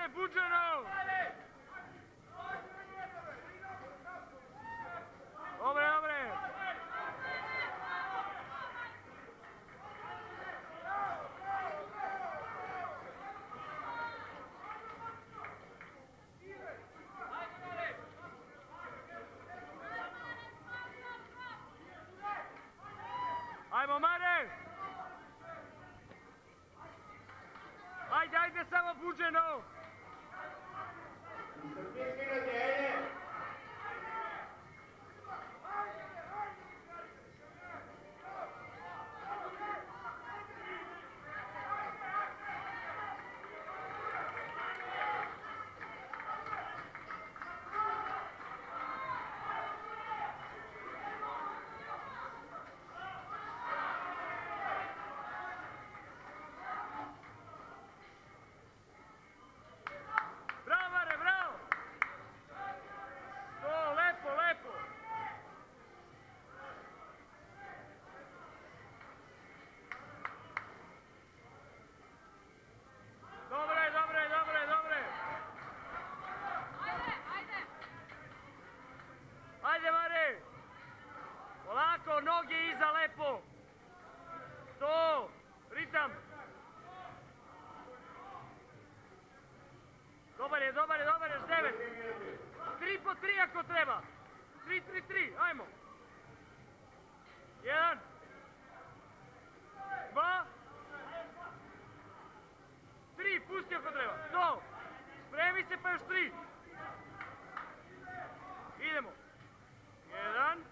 Ajde, Buđanov! Dobre, dobre! Ajmo, Mare! Ajde, ajde, samo Buđanov! dobar je, dobar je, Števen. Tri po tri ako treba. Tri, tri, tri, ajmo. Jedan. Dva. Tri, pusti ako treba. Do. Spremi se pa još tri. Idemo. Jedan.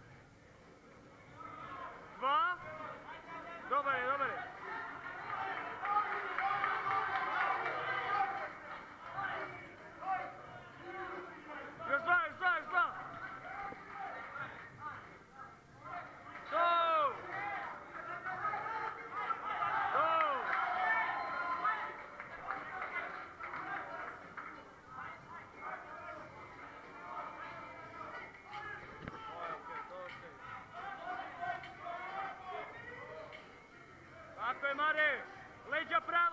Mare, legea prea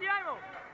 Još 30 sekundi, ajmo!